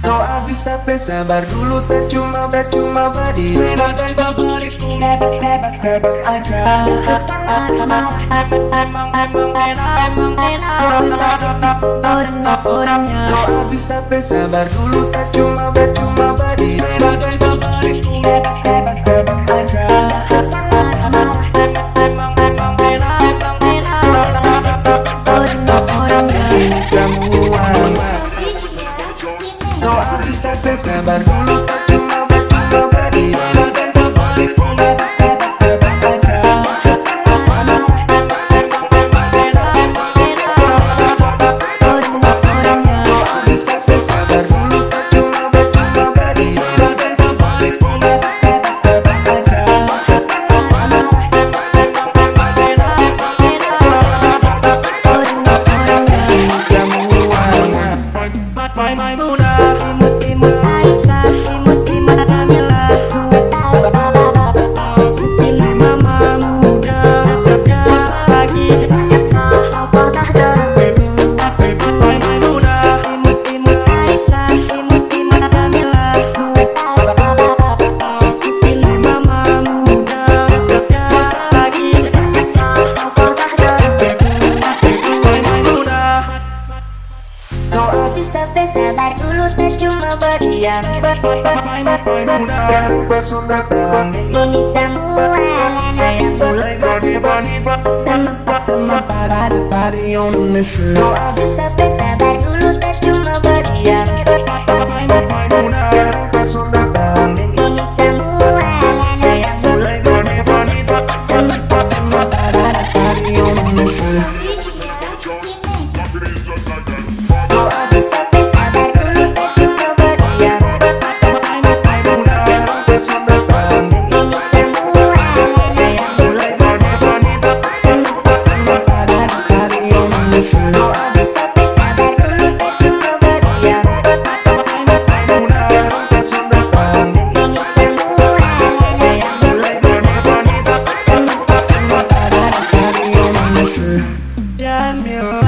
Doa bisa sabar dulu tak cuma tak cuma berdiri Bagai babarisku bebas bebas bebas aja. Emang emang enak emang enak Orangnya Doa bisa sabar dulu tak cuma tak cuma berdiri sabar dulu tak Bisa sabar dulu tak cuma Mai mai muda Bersunatan Ini semua yang mulai body Sama Sama pada pada Indonesia Doa Bisa sabar dulu tak cuma Damn you.